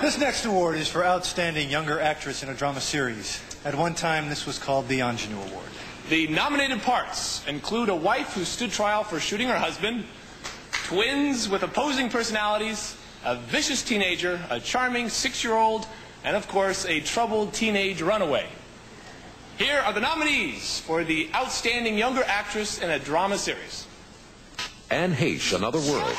This next award is for Outstanding Younger Actress in a Drama Series. At one time, this was called the Ingenue Award. The nominated parts include a wife who stood trial for shooting her husband, twins with opposing personalities, a vicious teenager, a charming six-year-old, and of course, a troubled teenage runaway. Here are the nominees for the Outstanding Younger Actress in a Drama Series. Anne Heche, Another World.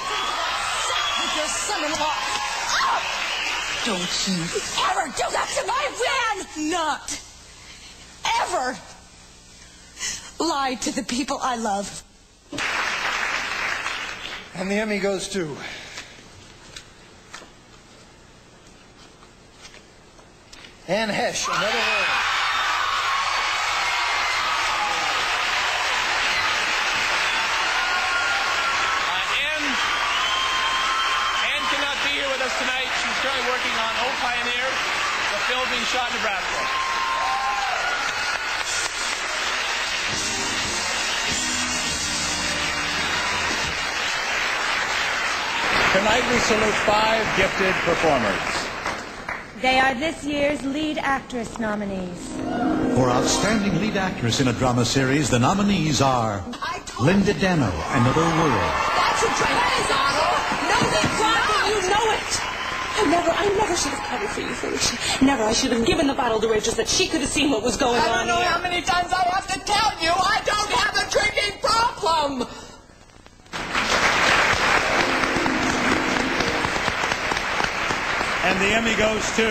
Don't you ever do that to my man! Not ever lie to the people I love. And the Emmy goes to Anne Heche, Another tonight. Currently working on O Pioneers, the film being shot in Nebraska. Tonight we salute five gifted performers. They are this year's lead actress nominees. For Outstanding Lead Actress in a Drama Series, the nominees are Linda Dano, Another World, That's a drink, Donald. No, they I never, I never should have covered for you, Felicia. Never. I should have given the bottle to Rachel so that she could have seen what was going on I don't know here. how many times I have to tell you I don't have a drinking problem. And the Emmy goes to.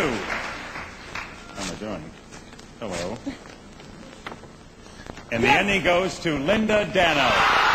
How am I doing? Hello. And the Emmy goes to Linda Dano.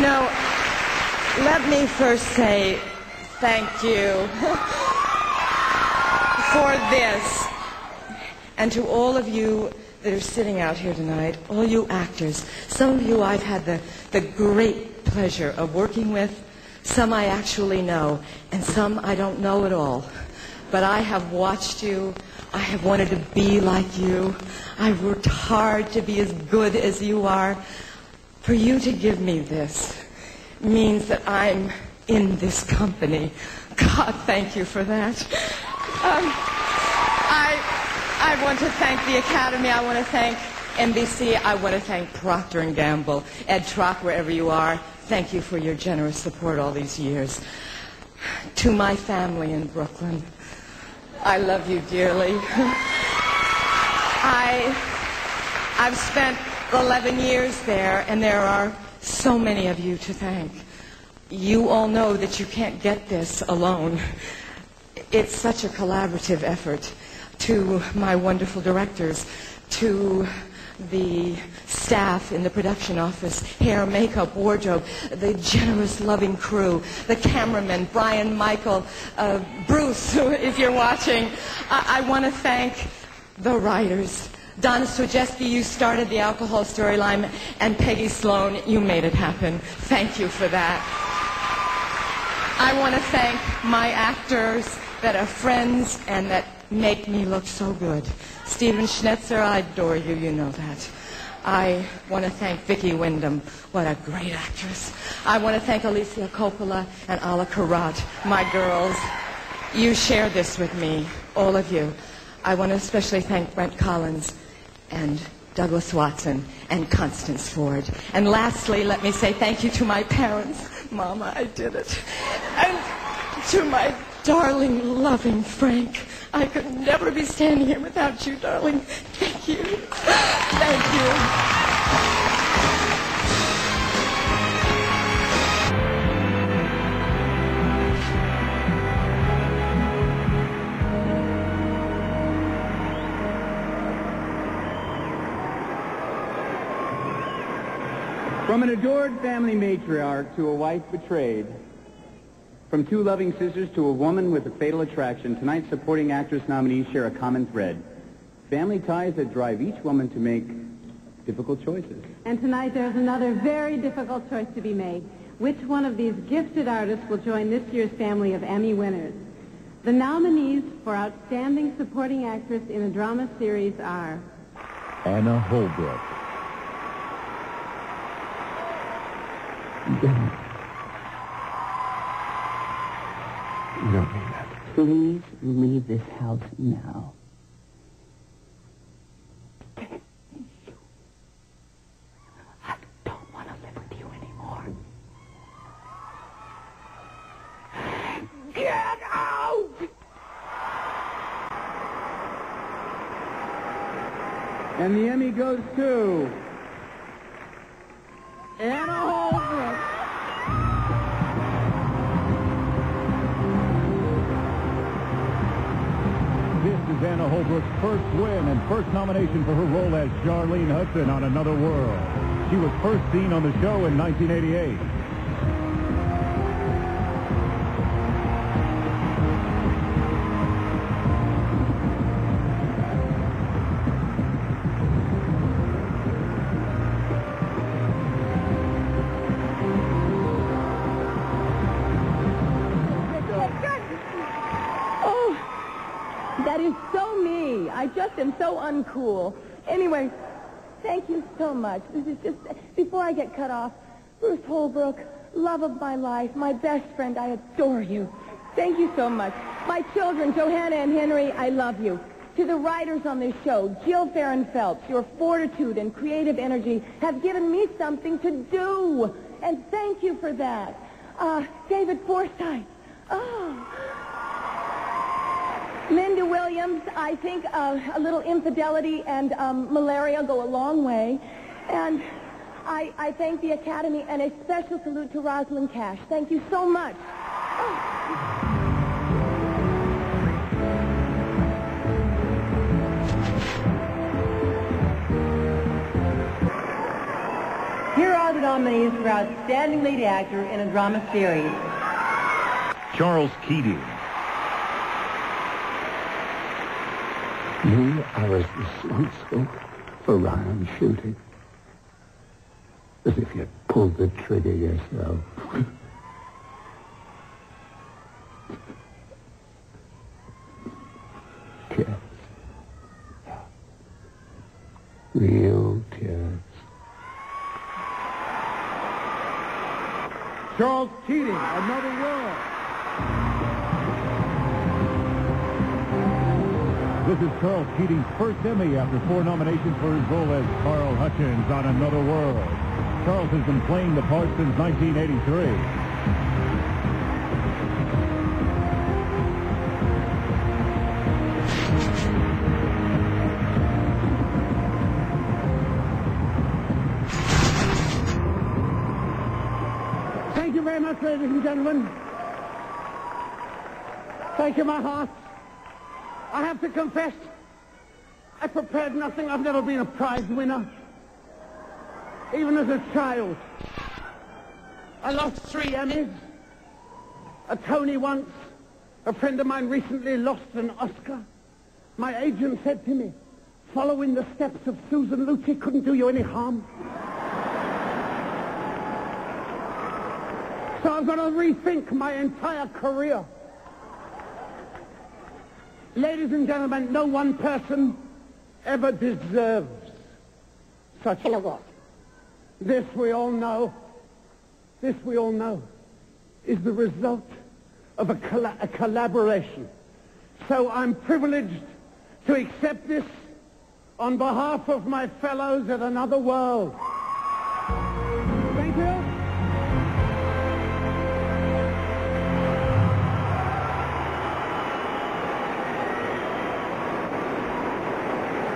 You know, let me first say thank you for this. And to all of you that are sitting out here tonight, all you actors, some of you I've had the, the great pleasure of working with, some I actually know, and some I don't know at all. But I have watched you. I have wanted to be like you. I've worked hard to be as good as you are. For you to give me this means that I'm in this company. God, thank you for that. Um, I, I want to thank the Academy. I want to thank NBC. I want to thank Procter & Gamble. Ed Trach, wherever you are, thank you for your generous support all these years. To my family in Brooklyn, I love you dearly. I, I've spent 11 years there, and there are so many of you to thank. You all know that you can't get this alone. It's such a collaborative effort to my wonderful directors, to the staff in the production office, hair, makeup, wardrobe, the generous, loving crew, the cameraman, Brian Michael, uh, Bruce, if you're watching. I, I want to thank the writers. Donna Swajeski, you started the alcohol storyline, and Peggy Sloan, you made it happen. Thank you for that. I want to thank my actors that are friends and that make me look so good. Stephen Schnetzer, I adore you, you know that. I want to thank Vicki Wyndham. What a great actress. I want to thank Alicia Coppola and Alla Korot, my girls. You share this with me, all of you. I want to especially thank Brent Collins and Douglas Watson and Constance Ford. And lastly, let me say thank you to my parents. Mama, I did it. And to my darling, loving Frank. I could never be standing here without you, darling. Thank you. Thank you. From an adored family matriarch to a wife betrayed, from two loving sisters to a woman with a fatal attraction, tonight's supporting actress nominees share a common thread. Family ties that drive each woman to make difficult choices. And tonight there's another very difficult choice to be made. Which one of these gifted artists will join this year's family of Emmy winners? The nominees for Outstanding Supporting Actress in a Drama Series are Anna Holbrook. You don't mean that. Please leave this house now. I don't want to live with you anymore. Get out! And the Emmy goes to Anna Holbrook's first win and first nomination for her role as Sharlene Hudson on Another World. She was first seen on the show in 1988. That is so me. I just am so uncool. Anyway, thank you so much. This is just, before I get cut off, Bruce Holbrook, love of my life, my best friend, I adore you. Thank you so much. My children, Johanna and Henry, I love you. To the writers on this show, Jill Farren Phelps, your fortitude and creative energy have given me something to do. And thank you for that. Uh, David Forsythe. Oh. Linda Williams, I think uh, a little infidelity and um, malaria go a long way. And I, I thank the Academy and a special salute to Rosalind Cash. Thank you so much. Here are the nominees for Outstanding Lead Actor in a Drama Series. Charles Keating. You are as responsible for Ryan shooting as if you pulled the trigger yourself. tears. Real tears. Charles Keating, Another World. This is Charles Keating's first Emmy after four nominations for his role as Carl Hutchins on Another World. Charles has been playing the part since 1983. Thank you very much, ladies and gentlemen. Thank you, my heart. I have to confess, I prepared nothing. I've never been a prize winner. Even as a child. I lost three Emmys. A Tony once. A friend of mine recently lost an Oscar. My agent said to me, following the steps of Susan Lucci couldn't do you any harm. So I've got to rethink my entire career. Ladies and gentlemen, no one person ever deserves such an award. This we all know, this we all know, is the result of a, colla- a collaboration. So I'm privileged to accept this on behalf of my fellows at another world.